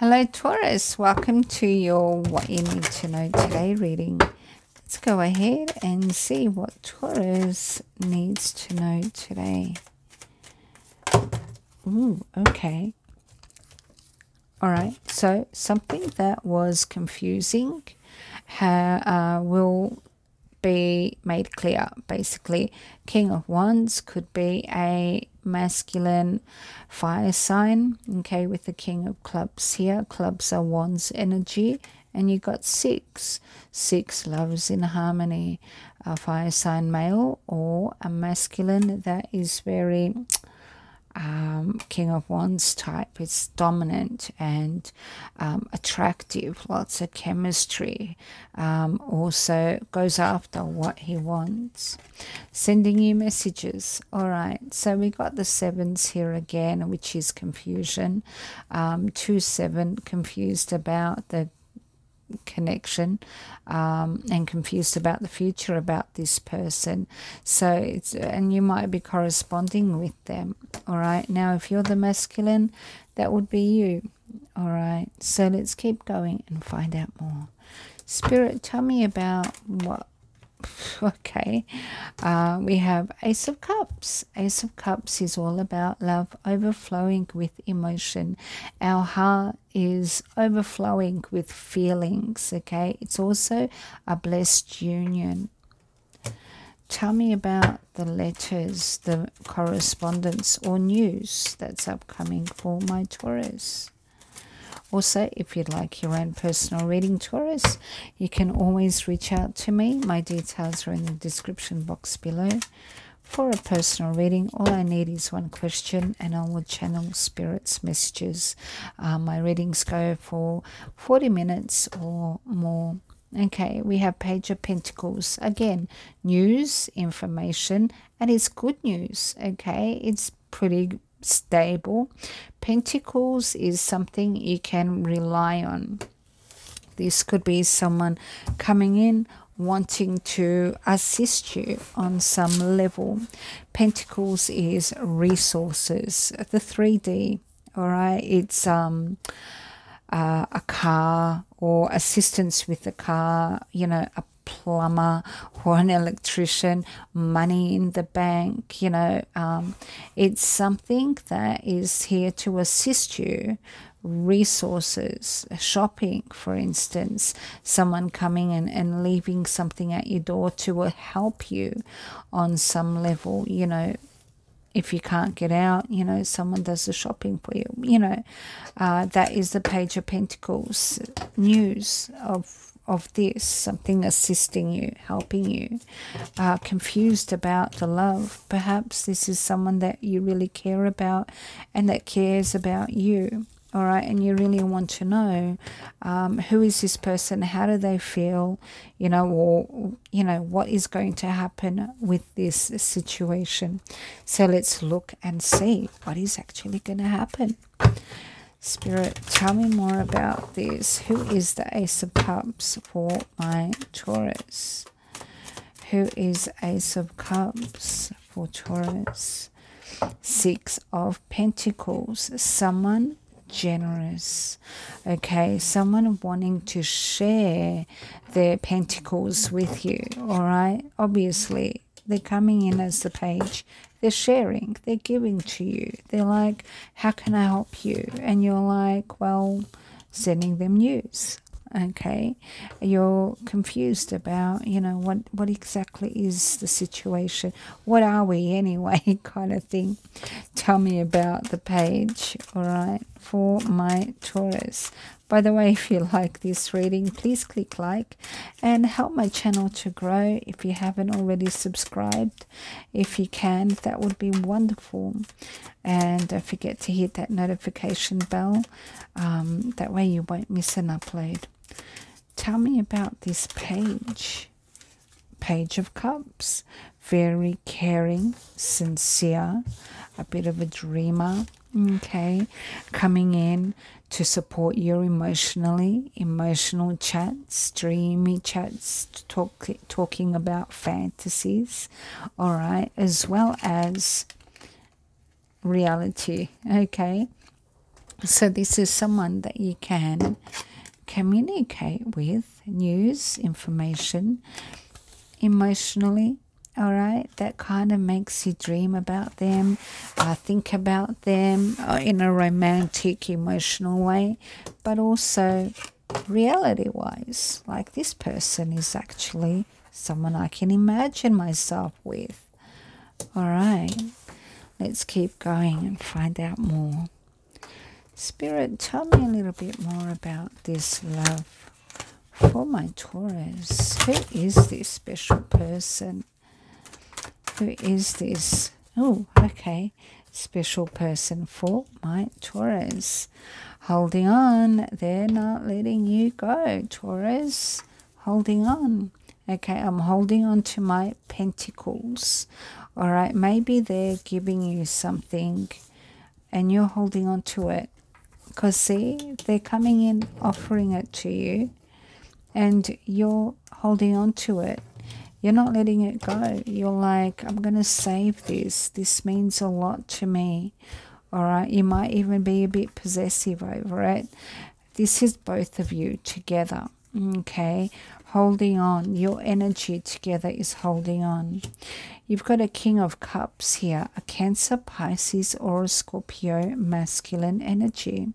Hello, Taurus. Welcome to your What You Need to Know Today reading. Let's go ahead and see what Taurus needs to know today. Ooh, okay. All right. So, something that was confusing uh, will be made clear. Basically, King of Wands could be a masculine fire sign, okay, with the King of Clubs here. Clubs are Wands energy, and you got six. Six loves in harmony. A fire sign male or a masculine that is very um, King of Wands type. It's dominant and um, attractive, lots of chemistry. Um, also goes after what he wants. Sending you messages. All right, so we got the sevens here again, which is confusion. Um, two seven confused about the connection um, and confused about the future about this person. So it's and you might be corresponding with them. All right now if you're the masculine that would be you. All right so let's keep going and find out more. Spirit tell me about what okay. Uh, we have ace of cups. Ace of cups is all about love overflowing with emotion. Our heart is overflowing with feelings okay? It's also a blessed union. Tell me about the letters the correspondence or news that's upcoming for my taurus also, if you'd like your own personal reading, Taurus, you can always reach out to me. My details are in the description box below. For a personal reading, all I need is one question and I will channel Spirit's messages. Uh, my readings go for 40 minutes or more. Okay, we have Page of Pentacles. Again, news, information, and it's good news. Okay, it's pretty stable. Pentacles is something you can rely on. This could be someone coming in wanting to assist you on some level. Pentacles is resources. The 3D, all right, it's um uh, a car or assistance with the car, you know, a plumber or an electrician, money in the bank. You know, um, it's something that is here to assist you. Resources, shopping, for instance, someone coming in and leaving something at your door to help you on some level, you know, if you can't get out, you know, someone does the shopping for you. You know, uh, that is the Page of Pentacles news of of this, something assisting you, helping you, uh, confused about the love. Perhaps this is someone that you really care about and that cares about you. All right, and you really want to know um, who is this person, how do they feel, you know, or you know, what is going to happen with this situation. So let's look and see what is actually going to happen. Spirit, tell me more about this. Who is the Ace of Cups for my Taurus? Who is Ace of Cups for Taurus? Six of Pentacles. Someone generous. Okay, someone wanting to share their pentacles with you. All right, obviously, they're coming in as the page they're sharing, they're giving to you. They're like, How can I help you? And you're like, Well, sending them news. Okay, you're confused about, you know, what what exactly is the situation? What are we anyway? kind of thing. Tell me about the page, all right, for my Taurus. By the way, if you like this reading, please click like and help my channel to grow if you haven't already subscribed. If you can, that would be wonderful. And don't forget to hit that notification bell. Um, that way you won't miss an upload. Tell me about this page. Page of Cups. Very caring, sincere, a bit of a dreamer. Okay, coming in to support you emotionally, emotional chats, dreamy chats, talk, talking about fantasies, all right, as well as reality, okay? So this is someone that you can communicate with, news, information, emotionally. All right, that kind of makes you dream about them, uh, think about them uh, in a romantic, emotional way, but also reality wise. Like this person is actually someone I can imagine myself with. All right, let's keep going and find out more. Spirit, tell me a little bit more about this love for my Taurus. Who is this special person? Who is this? Oh, okay. Special person for my Taurus. Holding on. They're not letting you go, Taurus. Holding on. Okay, I'm holding on to my pentacles. All right, maybe they're giving you something and you're holding on to it because see, they're coming in offering it to you and you're holding on to it. You're not letting it go. You're like, I'm going to save this. This means a lot to me. All right. You might even be a bit possessive over it. This is both of you together. Okay. Holding on. Your energy together is holding on. You've got a King of Cups here, a Cancer, Pisces, or a Scorpio masculine energy.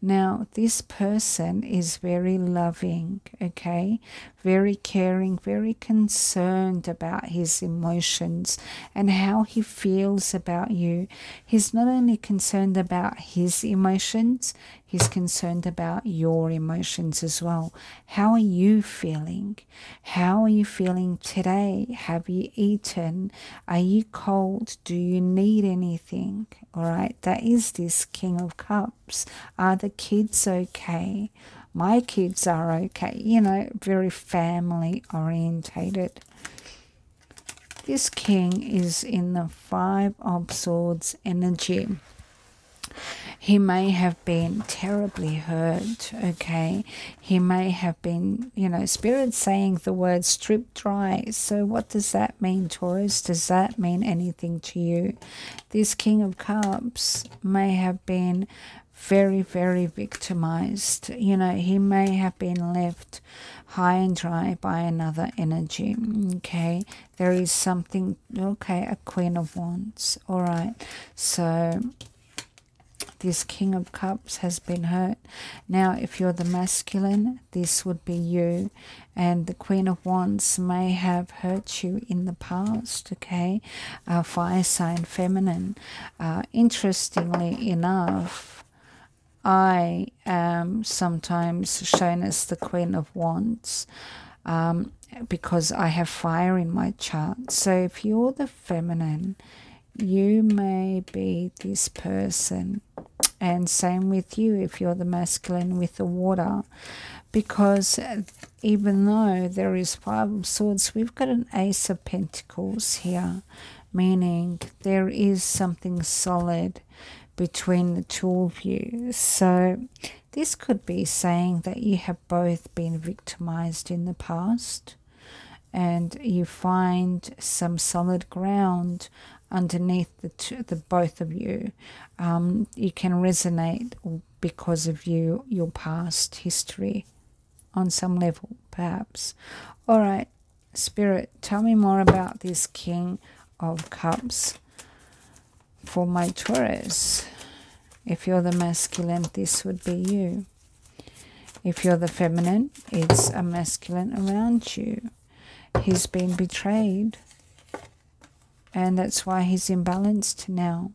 Now, this person is very loving, okay? Very caring, very concerned about his emotions and how he feels about you. He's not only concerned about his emotions, he's concerned about your emotions as well. How are you feeling? How are you feeling today? Have you eaten? Are you cold? Do you need anything? All right, that is this King of Cups. Are the kids okay? My kids are okay. You know, very family orientated. This king is in the Five of Swords energy. He may have been terribly hurt, okay? He may have been, you know, spirit saying the word strip dry. So, what does that mean, Taurus? Does that mean anything to you? This King of Cups may have been very, very victimized. You know, he may have been left high and dry by another energy. Okay, there is something, okay, a Queen of Wands. All right, so this King of Cups has been hurt. Now, if you're the masculine, this would be you. And the Queen of Wands may have hurt you in the past, okay? Uh, fire sign feminine. Uh, interestingly enough, I am sometimes shown as the Queen of Wands. Um, because I have fire in my chart. So if you're the feminine, you may be this person. And same with you if you're the masculine with the water. Because even though there is five of swords we've got an ace of pentacles here. Meaning there is something solid between the two of you. So this could be saying that you have both been victimized in the past. And you find some solid ground underneath the, two, the both of you. Um, you can resonate because of you your past history on some level, perhaps. All right, Spirit, tell me more about this King of Cups for my Taurus. If you're the masculine, this would be you. If you're the feminine, it's a masculine around you. He's been betrayed and that's why he's imbalanced now.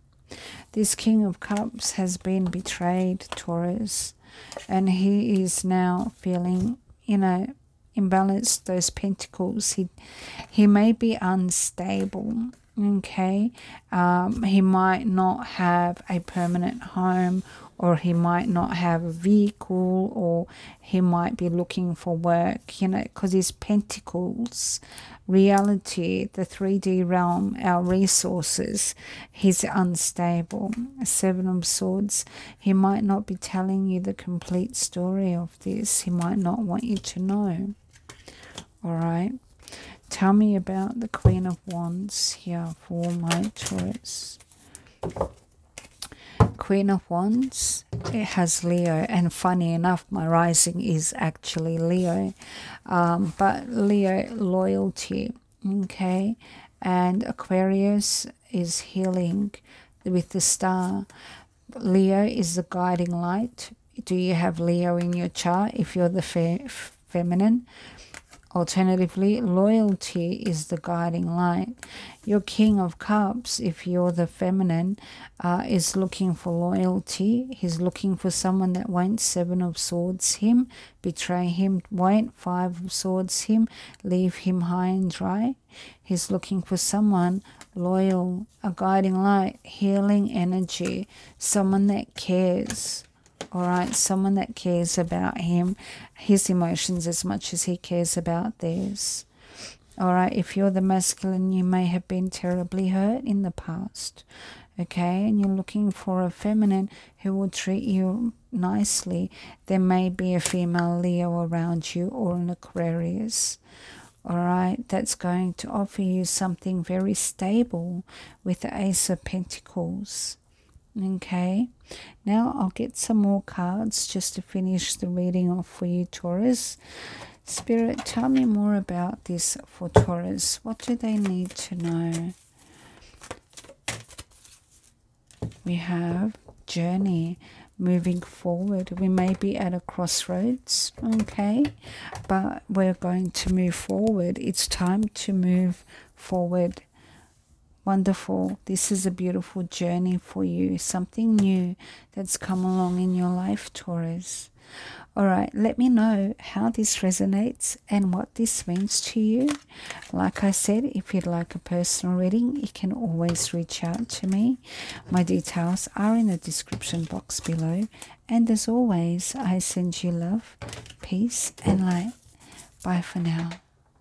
This King of Cups has been betrayed, Taurus, and he is now feeling, you know, imbalanced. Those pentacles. He he may be unstable. Okay, um, he might not have a permanent home or he might not have a vehicle or he might be looking for work you know because his pentacles. Reality the 3d realm our resources he's unstable. Seven of swords he might not be telling you the complete story of this. He might not want you to know. All right. Tell me about the queen of wands here for my taurus Queen of Wands, it has Leo. And funny enough, my rising is actually Leo. Um, but Leo, loyalty. Okay. And Aquarius is healing with the star. Leo is the guiding light. Do you have Leo in your chart if you're the fe feminine? Alternatively, loyalty is the guiding light. Your King of Cups, if you're the feminine, uh, is looking for loyalty. He's looking for someone that won't Seven of Swords him, betray him, won't Five of Swords him, leave him high and dry. He's looking for someone loyal, a guiding light, healing energy, someone that cares all right someone that cares about him his emotions as much as he cares about theirs. All right if you're the masculine you may have been terribly hurt in the past okay? And you're looking for a feminine who will treat you nicely. There may be a female leo around you or an aquarius. All right that's going to offer you something very stable with the ace of pentacles Okay, now I'll get some more cards just to finish the reading off for you, Taurus. Spirit, tell me more about this for Taurus. What do they need to know? We have journey moving forward. We may be at a crossroads, okay, but we're going to move forward. It's time to move forward Wonderful. This is a beautiful journey for you. Something new that's come along in your life, Taurus. All right, let me know how this resonates and what this means to you. Like I said, if you'd like a personal reading, you can always reach out to me. My details are in the description box below. And as always, I send you love, peace, and light. Bye for now.